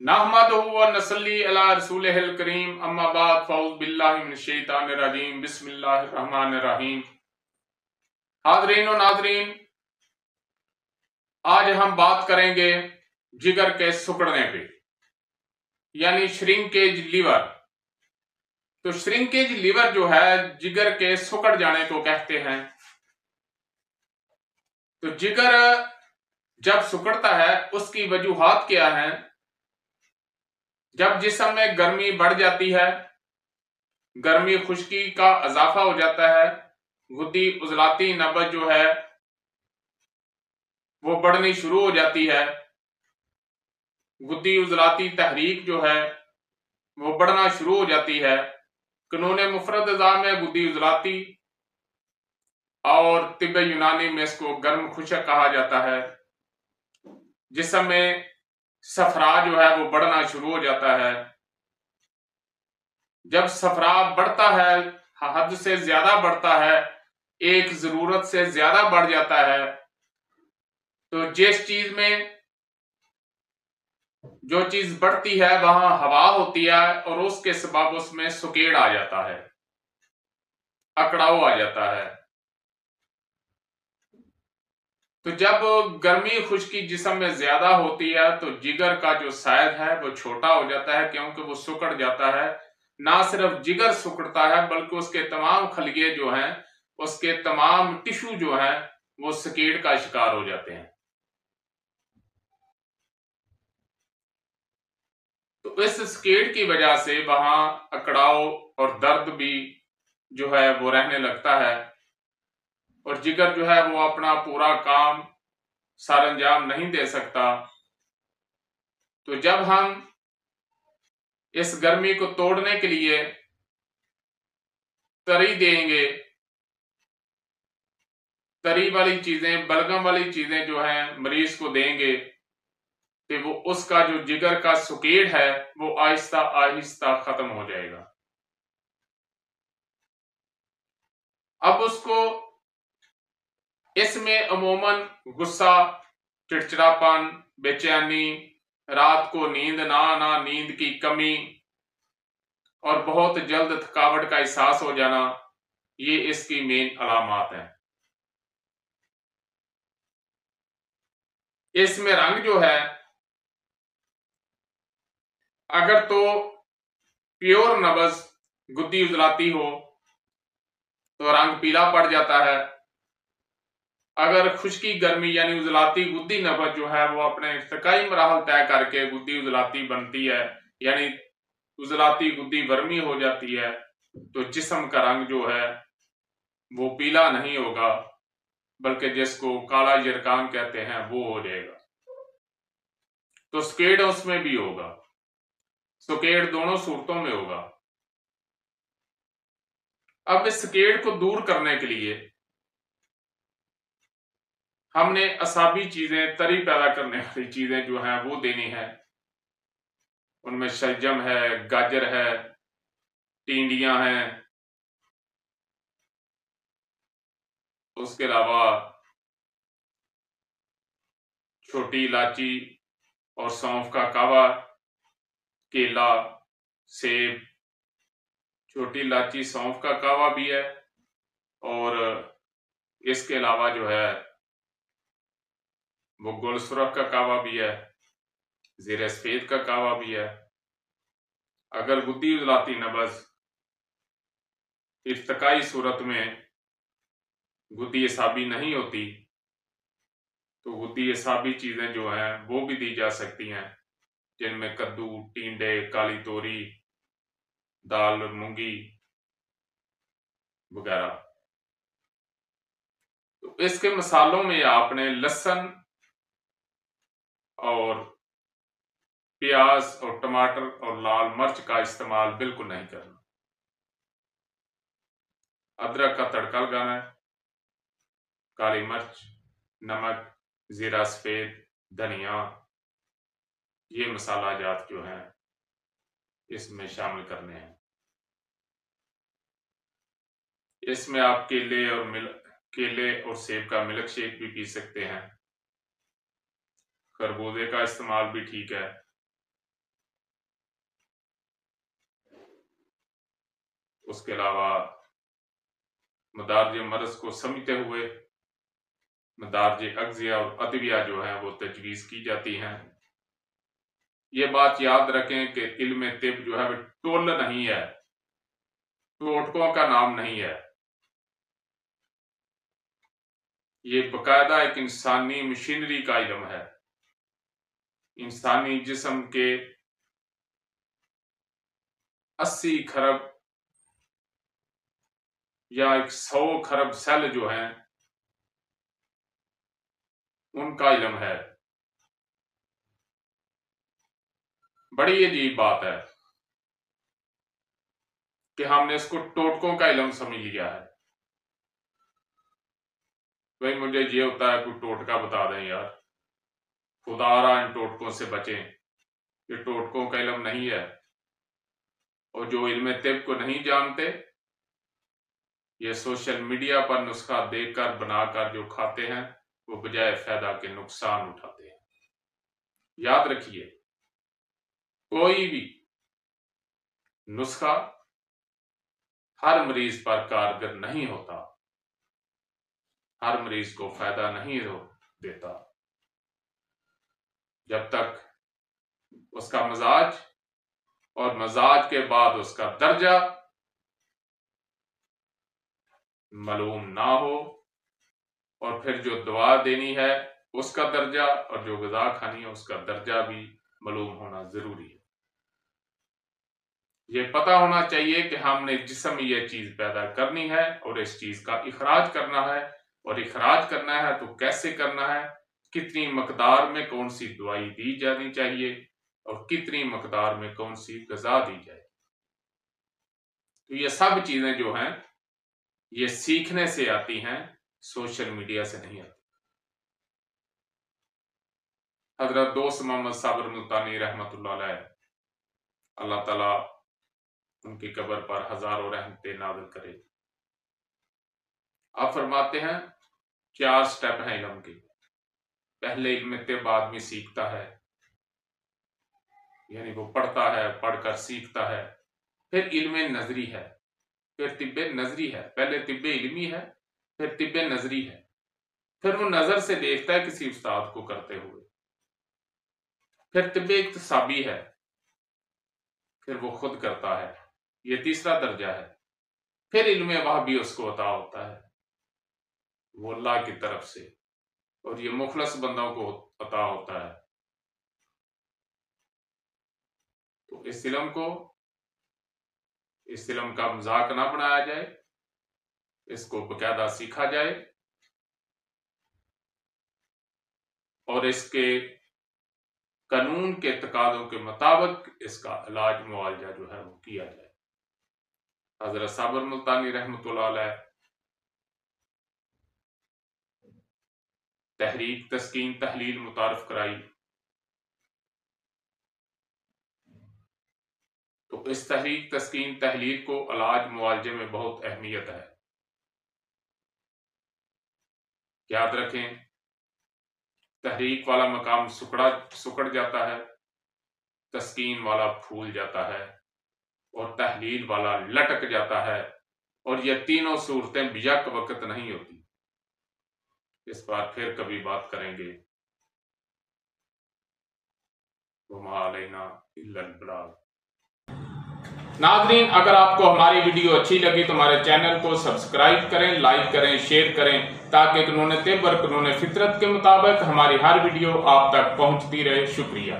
नहमद नसली अला रसूल करीम अम्माबाद फ़ौज बिल्लाशैतानरजीम बिस्मिल्लाहिर्रहमानिर्रहीम हाजरीन नाजरीन आज हम बात करेंगे जिगर के सुकड़ने पे यानी श्रिंकेज लीवर तो श्रिंकेज लीवर जो है जिगर के सुकड़ जाने को कहते हैं तो जिगर जब सुकड़ता है उसकी वजूहत क्या है जब जिसम में गर्मी बढ़ जाती है, गर्मी खुश्की का इजाफा हो जाता है गुद्दी उजलाती नबज जो है, वो बढ़नी शुरू हो जाती है। गुद्दी उजलाती तहरीक जो है, वो बढ़ना शुरू हो जाती है। कानून मुफरत अजा में गुद्दी उजलाती और तिब यूनानी में इसको गर्म खुशक कहा जाता है। जिसम में सफरा जो है वो बढ़ना शुरू हो जाता है। जब सफरा बढ़ता है, हद से ज़्यादा बढ़ता है, एक ज़रूरत से ज़्यादा बढ़ जाता है तो जिस चीज़ में जो चीज़ बढ़ती है, वहाँ हवा होती है और उसके सबब उसमें सुकेड़ आ जाता है, अकड़ाव आ जाता है। तो जब गर्मी खुश्की जिसम में ज़्यादा होती है तो जिगर का जो साइज़ है, वो छोटा हो जाता है, क्योंकि वो सुकड़ जाता है। ना सिर्फ़ जिगर सुकड़ता है, बल्कि उसके तमाम खलगे जो हैं, उसके तमाम टिश्यू जो हैं, वो सकेड़ का शिकार हो जाते हैं। तो इस स्केट की वजह से वहाँ अकड़ाव और दर्द भी जो है, वो रहने लगता है। और जिगर जो है वो अपना पूरा काम सर अंजाम नहीं दे सकता। तो जब हम इस गर्मी को तोड़ने के लिए तरी देंगे, तरी वाली चीज़ें, बलगम वाली चीज़ें जो है मरीज़ को देंगे तो वो उसका जो जिगर का सुकेड़ है, वो आहिस्ता आहिस्ता खत्म हो जाएगा। अब उसको इसमें अमूमन गुस्सा, चिड़चिड़ापन, बेचैनी, रात को नींद ना आना नींद की कमी, और बहुत जल्द थकावट का एहसास हो जाना, ये इसकी मेन अलामत है। इसमें रंग जो है, अगर तो प्योर नबज गुद्दी उजलाती हो तो रंग पीला पड़ जाता है अगर खुश्की, गर्मी यानी उजलाती गुद्दी नफत जो है, वो अपने इफ्तकाई मराहल तय करके गुद्दी उजलाती बनती है, यानी उजलाती गुद्दी वर्मी हो जाती है तो जिसम का रंग जो है, वो पीला नहीं होगा, बल्कि जिसको काला यरकान कहते हैं, वो हो जाएगा। तो स्केड उसमें भी होगा। सुकेड दोनों सूरतों में होगा। अब इस स्केड को दूर करने के लिए हमने असाबी चीज़ें, तरी पैदा करने वाली चीज़ें जो हैं, वो देनी है। उनमें शलजम है, गाजर है, टिंडिया हैं। उसके अलावा छोटी इलाची और सौंफ का कावा, केला, सेब। छोटी इलाची सौंफ का कावा भी है और इसके अलावा जो है वो गुल सुरख का कावा भी है, जीर सफ़ेद का कावा भी है। अगर गुद्दी उजलाती नबज इफ्तकाई सूरत में गुद्दी एसाबी नहीं होती तो गुद्दी साबी चीज़ें जो हैं, वो भी दी जा सकती हैं, जिनमें कद्दू, टींडे, काली तोरी, दाल, मूँगी वगैरह। तो इसके मसालों में आपने लसन और प्याज और टमाटर और लाल मिर्च का इस्तेमाल बिल्कुल नहीं करना। अदरक का तड़का लगाना है। काली मिर्च, नमक, जीरा, सफ़ेद, धनिया, ये मसाला जात जो है, इसमें शामिल करने हैं। इसमें आप केले और मिल, केले और सेब का मिल्क शेक भी पी सकते हैं। खरबूजे का इस्तेमाल भी ठीक है। उसके अलावा मदारज मरस को समझते हुए मदारज अगजिया और अदविया जो है, वो तजवीज़ की जाती हैं। ये बात याद रखें कि इल्म तिब जो है वह टोल नहीं है। टोटकों का नाम नहीं है। ये बकायदा एक इंसानी मशीनरी का इलम है। इंसानी जिसम के अस्सी खरब या एक सौ खरब सेल जो हैं, उनका इलम है। बड़ी अजीब बात है कि हमने इसको टोटकों का इलम समझ लिया है। भाई, मुझे ये होता है, कोई टोटका बता दें यार। खुदा रहा इन टोटकों से बचें। ये टोटकों का इलम नहीं है। और जो इल्म तिब को नहीं जानते, ये सोशल मीडिया पर नुस्खा देखकर बनाकर जो खाते हैं, वो बजाय फ़ायदा के नुकसान उठाते हैं। याद रखिए, कोई भी नुस्खा हर मरीज़ पर कारगर नहीं होता। हर मरीज़ को फ़ायदा नहीं देता। जब तक उसका मजाज और मजाज के बाद उसका दर्जा मालूम ना हो और फिर जो दुआ देनी है उसका दर्जा और जो गजा खानी है उसका दर्जा भी मालूम होना ज़रूरी है। ये पता होना चाहिए कि हमने जिसम ये चीज़ पैदा करनी है और इस चीज़ का इखराज करना है और इखराज करना है तो कैसे करना है कितनी मकदार में कौन सी दवाई दी जानी चाहिए और कितनी मकदार में कौन सी गजा दी जाए? तो ये सब चीज़ें जो हैं, ये सीखने से आती हैं, सोशल मीडिया से नहीं आती। हज़रत दोस्त मोहम्मद साबर मुल्तानी रहमत अल्लाह ताला उनकी कब्र पर हज़ारों रहमतें नावल करे। आप फरमाते हैं, चार स्टेप हैं इलम के। पहले इल्म तिब आदमी सीखता है। यानी वो पढ़ता है, पढ़कर सीखता है। फिर इल्म नजरी है, फिर तिब्बे नजरी है। पहले तिब्बे इल्मी है, फिर तिब्बे नजरी है। फिर वो नज़र से देखता है किसी उस्ताद को करते हुए। फिर तिब्बे इकतसाबी है, फिर वो खुद करता है। ये तीसरा दर्जा है। फिर इल्म वह भी उसको अता होता है, वो अल्लाह की तरफ़ से। और ये मुखलस बंदों को अता होता है। तो इस इलम को, इस इलम का मज़ाक ना बनाया जाए, इसको बकायदा सीखा जाए, और इसके कानून के तकादों के मुताबिक इसका इलाज मुआवजा जो है वो किया जाए। हज़रत साबर मुल्तानी रहमत तहरीक तस्कीन तहलील मुतारफ कराई। तो इस तहरीक तस्कीन तहलील को इलाज मुआवजे में बहुत अहमियत है। याद रखें, तहरीक वाला मकाम सुकड़ा सुकड़ जाता है, तस्कीन वाला फूल जाता है, और तहलील वाला लटक जाता है, और ये तीनों सूरतें यक वक्त नहीं होती। इस बार फिर कभी बात करेंगे। नाजरीन, अगर आपको हमारी वीडियो अच्छी लगी तो हमारे चैनल को सब्सक्राइब करें, लाइक करें, शेयर करें, ताकि कानून तेबर कानून फितरत के मुताबिक हमारी हर वीडियो आप तक पहुँचती रहे। शुक्रिया।